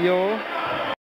有。